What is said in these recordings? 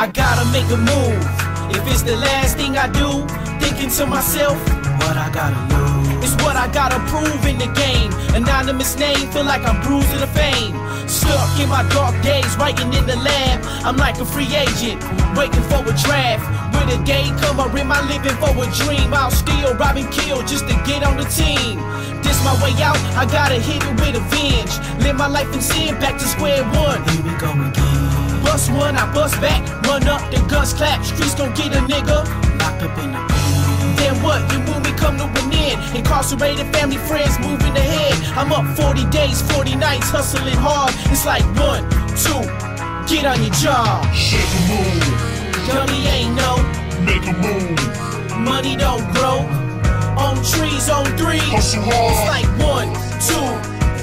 I gotta make a move. If it's the last thing I do, thinking to myself, what I gotta lose. It's what I gotta prove in the game. Anonymous name, feel like I'm bruising the fame. Stuck in my dark days, writing in the lab. I'm like a free agent, waiting for a draft. When the day come, I I living for a dream? I'll steal, rob, and kill just to get on the team. This my way out, I gotta hit it with a venge. Live my life in sin, back to square one. Here we go again. Bust one, I bust back, run up, the guns clap. Streets gon' get a nigga locked up in the. Then what? You move me come to an end. Incarcerated family, friends moving ahead. I'm up 40 days, 40 nights, hustling hard. It's like one, two, get on your job. Shake a move, Dummy ain't no make a move, money don't grow. On trees, on three. Hustle hard. It's like one, two,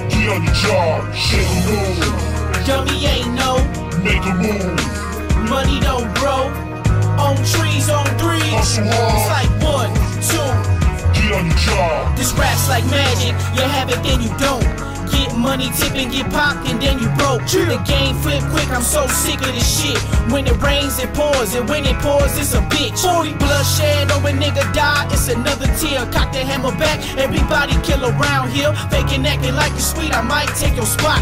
get on your job. Shake a move, dummy ain't no make a move, money don't grow. On trees, on three. Hustle It's like one, two. get on your job. This rap's like magic. You have it, then you don't. Get money, tip and get popped, and then you broke. The game flip quick, I'm so sick of this shit. When it rains, it pours, and when it pours, it's a bitch. 40 Bloodshed or a nigga die, it's another tear. Cock the hammer back, everybody kill around here. Faking acting like you sweet, I might take your spot.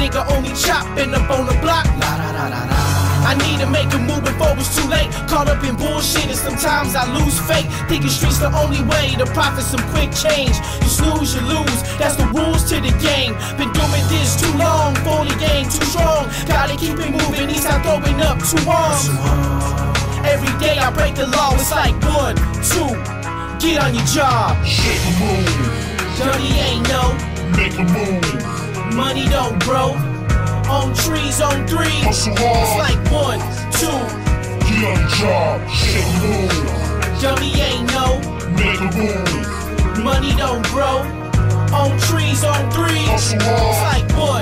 Nigga only chopping up on the block. La da da da da. I need to make a move before it's too late. Caught up in bullshit and sometimes I lose faith. Thinking streets the only way to profit some quick change. You snooze, you lose. That's the rules to the game. Been doing this too long, for the game too strong. Gotta keep it moving, he's not throwing up too arms. Every day I break the law, it's like one, two, get on your job. A move, Dirty ain't no make a move, money don't grow. On trees, on three. Hustle It's like one, two, get on job. Shake a move, dirty ain't no make a move, money don't grow. On trees, on three. Hustle It's like one,